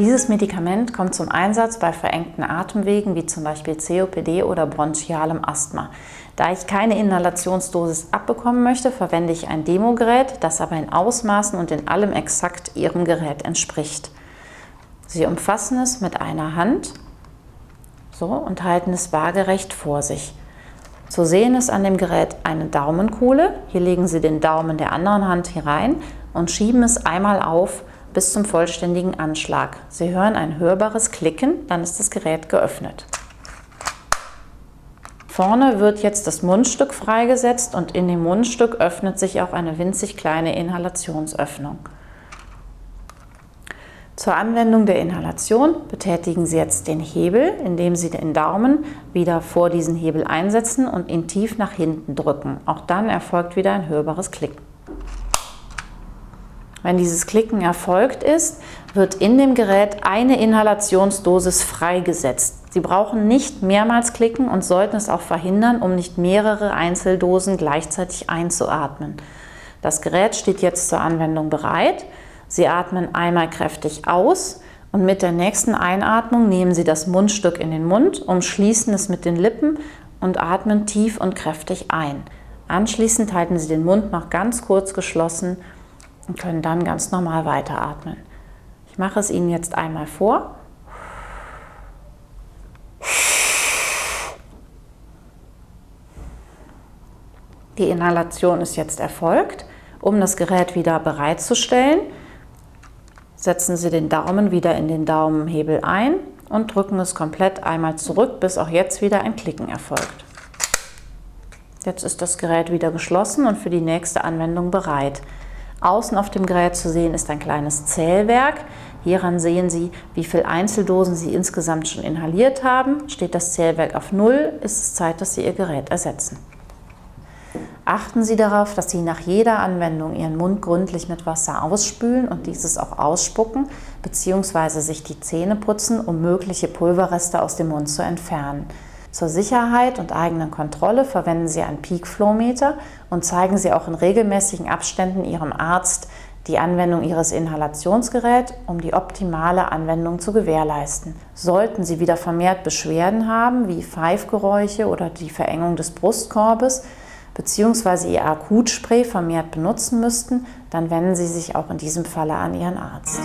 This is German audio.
Dieses Medikament kommt zum Einsatz bei verengten Atemwegen wie zum Beispiel COPD oder bronchialem Asthma. Da ich keine Inhalationsdosis abbekommen möchte, verwende ich ein Demogerät, das aber in Ausmaßen und in allem exakt Ihrem Gerät entspricht. Sie umfassen es mit einer Hand so, und halten es waagerecht vor sich. Zu sehen ist an dem Gerät eine Daumenkuhle. Hier legen Sie den Daumen der anderen Hand hinein und schieben es einmal auf bis zum vollständigen Anschlag. Sie hören ein hörbares Klicken, dann ist das Gerät geöffnet. Vorne wird jetzt das Mundstück freigesetzt und in dem Mundstück öffnet sich auch eine winzig kleine Inhalationsöffnung. Zur Anwendung der Inhalation betätigen Sie jetzt den Hebel, indem Sie den Daumen wieder vor diesen Hebel einsetzen und ihn tief nach hinten drücken. Auch dann erfolgt wieder ein hörbares Klicken. Wenn dieses Klicken erfolgt ist, wird in dem Gerät eine Inhalationsdosis freigesetzt. Sie brauchen nicht mehrmals klicken und sollten es auch verhindern, um nicht mehrere Einzeldosen gleichzeitig einzuatmen. Das Gerät steht jetzt zur Anwendung bereit. Sie atmen einmal kräftig aus und mit der nächsten Einatmung nehmen Sie das Mundstück in den Mund, umschließen es mit den Lippen und atmen tief und kräftig ein. Anschließend halten Sie den Mund noch ganz kurz geschlossen und können dann ganz normal weiteratmen. Ich mache es Ihnen jetzt einmal vor. Die Inhalation ist jetzt erfolgt. Um das Gerät wieder bereitzustellen, setzen Sie den Daumen wieder in den Daumenhebel ein und drücken es komplett einmal zurück, bis auch jetzt wieder ein Klicken erfolgt. Jetzt ist das Gerät wieder geschlossen und für die nächste Anwendung bereit. Außen auf dem Gerät zu sehen ist ein kleines Zählwerk. Hieran sehen Sie, wie viele Einzeldosen Sie insgesamt schon inhaliert haben. Steht das Zählwerk auf 0, ist es Zeit, dass Sie Ihr Gerät ersetzen. Achten Sie darauf, dass Sie nach jeder Anwendung Ihren Mund gründlich mit Wasser ausspülen und dieses auch ausspucken bzw. sich die Zähne putzen, um mögliche Pulverreste aus dem Mund zu entfernen. Zur Sicherheit und eigenen Kontrolle verwenden Sie ein Peak Flowmeter und zeigen Sie auch in regelmäßigen Abständen Ihrem Arzt die Anwendung Ihres Inhalationsgeräts, um die optimale Anwendung zu gewährleisten. Sollten Sie wieder vermehrt Beschwerden haben, wie Pfeifgeräusche oder die Verengung des Brustkorbes, beziehungsweise Ihr Akutspray vermehrt benutzen müssten, dann wenden Sie sich auch in diesem Falle an Ihren Arzt.